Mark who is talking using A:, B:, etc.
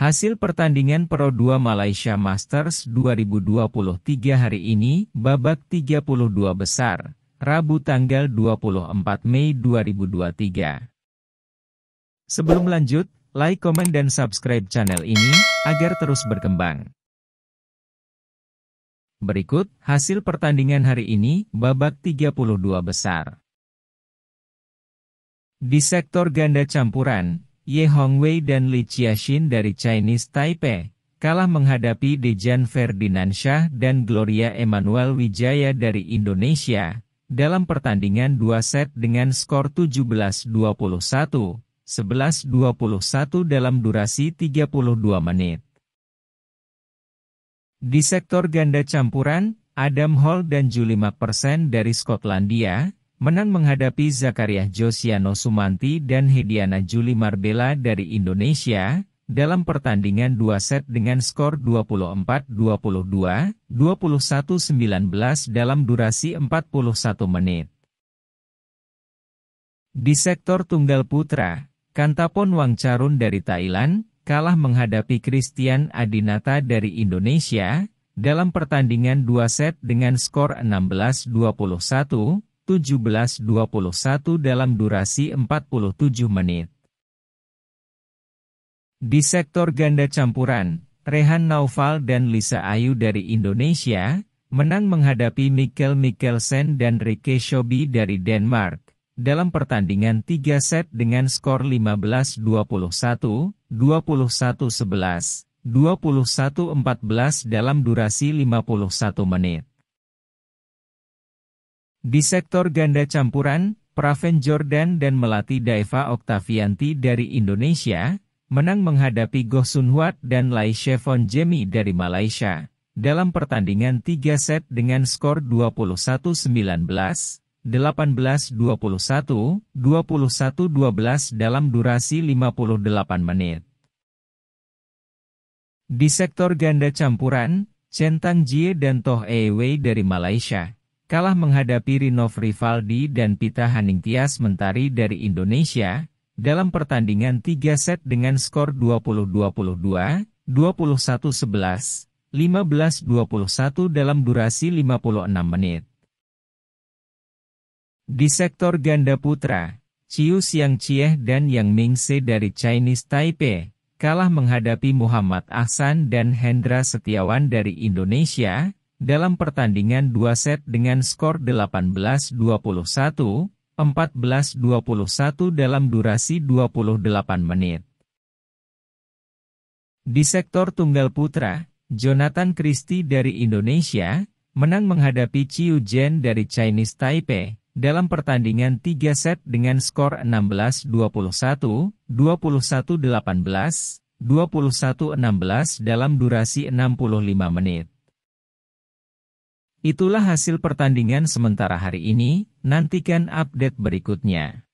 A: Hasil pertandingan Pro 2 Malaysia Masters 2023 hari ini, babak 32 besar, Rabu tanggal 24 Mei 2023. Sebelum lanjut, like, komen dan subscribe channel ini, agar terus berkembang. Berikut, hasil pertandingan hari ini, babak 32 besar. Di sektor ganda campuran, Ye Hongwei dan Li Qiaxin dari Chinese Taipei, kalah menghadapi Dejan Ferdinandsyah dan Gloria Emmanuel Wijaya dari Indonesia, dalam pertandingan dua set dengan skor 17-21, 11-21 dalam durasi 32 menit. Di sektor ganda campuran, Adam Hall dan Julie McPherson dari Skotlandia, menang menghadapi Zakaria Josiano Sumanti dan Hediana Juli Marbella dari Indonesia, dalam pertandingan dua set dengan skor 24-22, 21-19 dalam durasi 41 menit. Di sektor tunggal putra, Kantapon Wangcarun dari Thailand, kalah menghadapi Christian Adinata dari Indonesia, dalam pertandingan dua set dengan skor 16-21, 17-21 dalam durasi 47 menit. Di sektor ganda campuran, Rehan Naufal dan Lisa Ayu dari Indonesia, menang menghadapi Mikkel Mikkelsen dan Rike Shobi dari Denmark, dalam pertandingan tiga set dengan skor 15-21, 21-11, 21-14 dalam durasi 51 menit. Di sektor ganda campuran, Praven Jordan dan Melati Daeva Oktavianti dari Indonesia, menang menghadapi Goh Sun Huat dan Lai Shevon Jemi dari Malaysia, dalam pertandingan 3 set dengan skor 21-19, 18-21, 21-12 dalam durasi 58 menit. Di sektor ganda campuran, Centang Jie dan Toh Wei dari Malaysia, kalah menghadapi Rinov Rivaldi dan Pita Haningtyas Mentari dari Indonesia, dalam pertandingan 3 set dengan skor 20-22, 21-11, 15-21 dalam durasi 56 menit. Di sektor ganda putra, Chiu Xiang Chieh dan Yang Mingse dari Chinese Taipei, kalah menghadapi Muhammad Ahsan dan Hendra Setiawan dari Indonesia, dalam pertandingan dua set dengan skor 18-21, 14-21 dalam durasi 28 menit. Di sektor tunggal putra, Jonathan Christie dari Indonesia, menang menghadapi Chiu Zhen dari Chinese Taipei, dalam pertandingan 3 set dengan skor 16-21, 21-18, 21-16 dalam durasi 65 menit. Itulah hasil pertandingan sementara hari ini, nantikan update berikutnya.